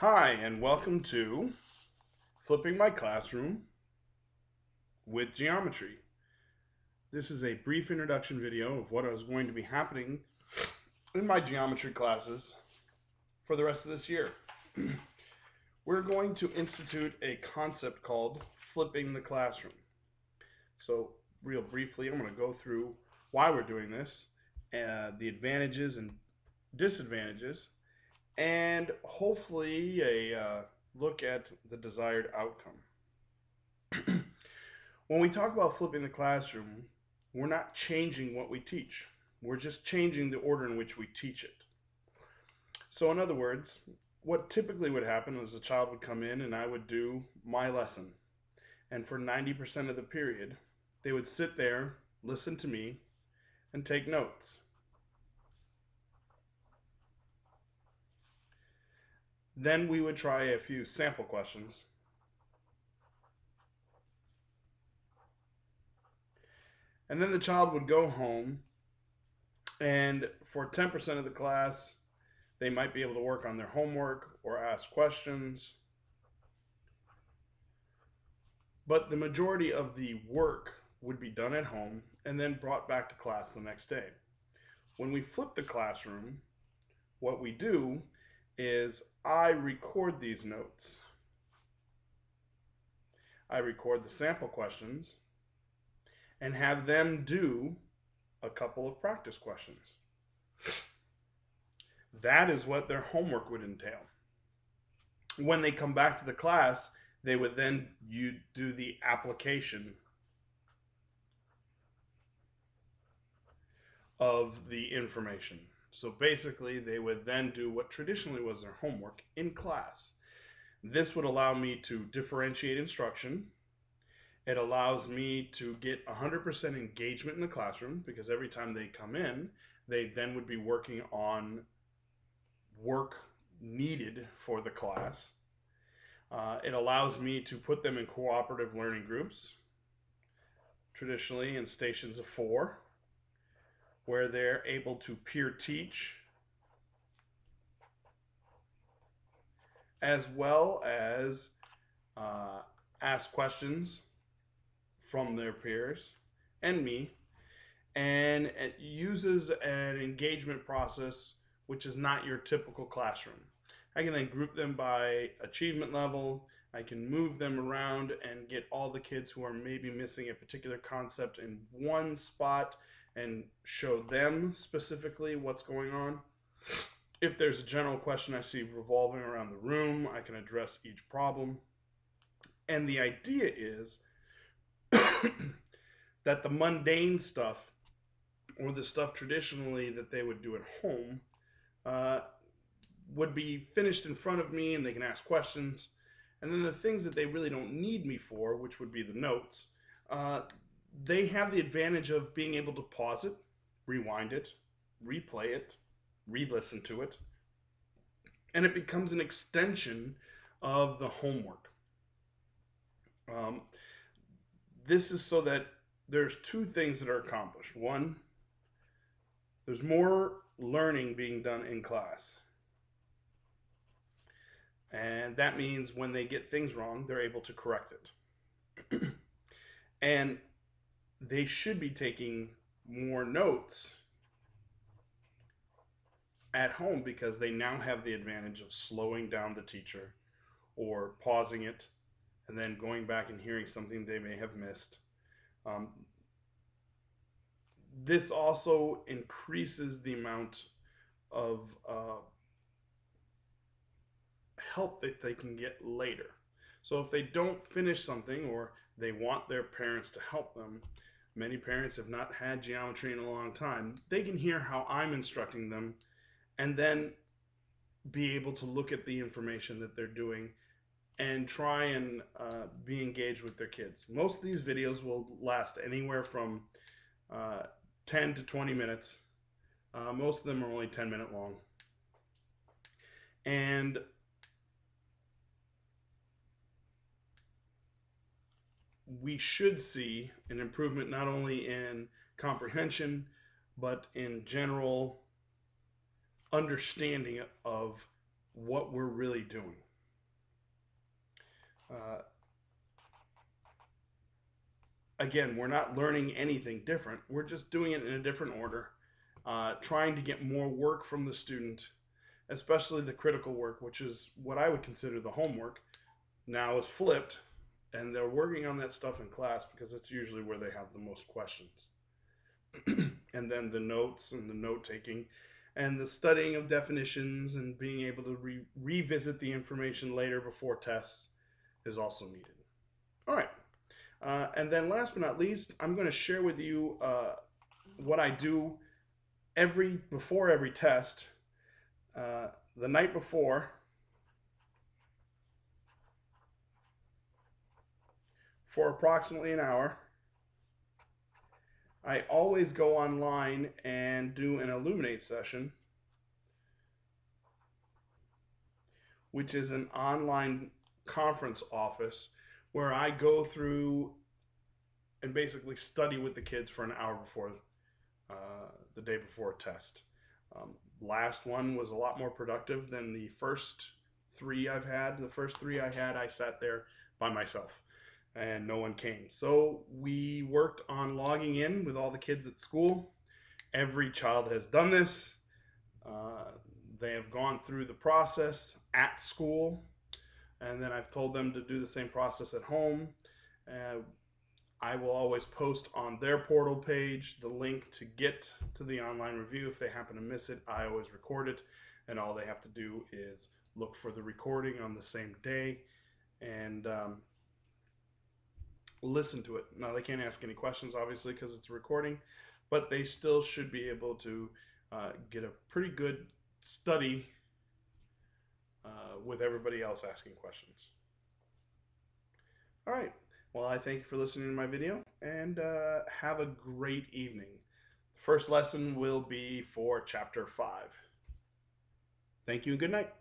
Hi, and welcome to Flipping My Classroom with Geometry. This is a brief introduction video of what is going to be happening in my geometry classes for the rest of this year. We're going to institute a concept called flipping the classroom. So, real briefly, I'm going to go through why we're doing this, uh, the advantages and disadvantages, and hopefully a uh, look at the desired outcome. when we talk about flipping the classroom, we're not changing what we teach. We're just changing the order in which we teach it. So, in other words, what typically would happen is a child would come in and I would do my lesson. And for 90% of the period, they would sit there, listen to me, and take notes. Then we would try a few sample questions. And then the child would go home, and for 10% of the class, they might be able to work on their homework or ask questions. But the majority of the work would be done at home and then brought back to class the next day. When we flip the classroom, what we do is I record these notes. I record the sample questions and have them do a couple of practice questions. That is what their homework would entail. When they come back to the class, they would then you do the application of the information. So basically, they would then do what traditionally was their homework in class. This would allow me to differentiate instruction. It allows me to get 100% engagement in the classroom because every time they come in, they then would be working on work needed for the class. Uh, it allows me to put them in cooperative learning groups, traditionally in stations of four where they're able to peer teach as well as uh, ask questions from their peers and me and it uses an engagement process which is not your typical classroom. I can then group them by achievement level. I can move them around and get all the kids who are maybe missing a particular concept in one spot and show them specifically what's going on. If there's a general question I see revolving around the room, I can address each problem. And the idea is that the mundane stuff or the stuff traditionally that they would do at home uh, would be finished in front of me and they can ask questions. And then the things that they really don't need me for, which would be the notes, uh, they have the advantage of being able to pause it, rewind it, replay it, re-listen to it, and it becomes an extension of the homework. Um, this is so that there's two things that are accomplished. One, there's more learning being done in class. And that means when they get things wrong, they're able to correct it. and they should be taking more notes at home because they now have the advantage of slowing down the teacher or pausing it and then going back and hearing something they may have missed. Um, this also increases the amount of uh, help that they can get later. So if they don't finish something or they want their parents to help them, many parents have not had geometry in a long time, they can hear how I'm instructing them and then be able to look at the information that they're doing and try and uh, be engaged with their kids. Most of these videos will last anywhere from uh, 10 to 20 minutes. Uh, most of them are only 10 minute long. And we should see an improvement not only in comprehension, but in general understanding of what we're really doing. Uh, again, we're not learning anything different. We're just doing it in a different order, uh, trying to get more work from the student, especially the critical work, which is what I would consider the homework, now is flipped, and they're working on that stuff in class because it's usually where they have the most questions. and then the notes and the note taking and the studying of definitions and being able to re- revisit the information later before tests is also needed. All right. Uh, and then last but not least, I'm going to share with you uh, what I do every before every test. Uh, the night before, for approximately an hour, I always go online and do an Elluminate session, which is an online conference office where I go through and basically study with the kids for an hour before uh, the day before a test. Um, last one was a lot more productive than the first three I've had. The first three I had, I sat there by myself and no one came. So we worked on logging in with all the kids at school. Every child has done this. Uh, they have gone through the process at school and then I've told them to do the same process at home. Uh, I will always post on their portal page the link to get to the online review. If they happen to miss it, I always record it, and all they have to do is look for the recording on the same day and um, listen to it. Now, they can't ask any questions, obviously, because it's a recording, but they still should be able to uh, get a pretty good study uh, with everybody else asking questions. All right. Well, I thank you for listening to my video and uh, have a great evening. The first lesson will be for chapter 5. Thank you and good night.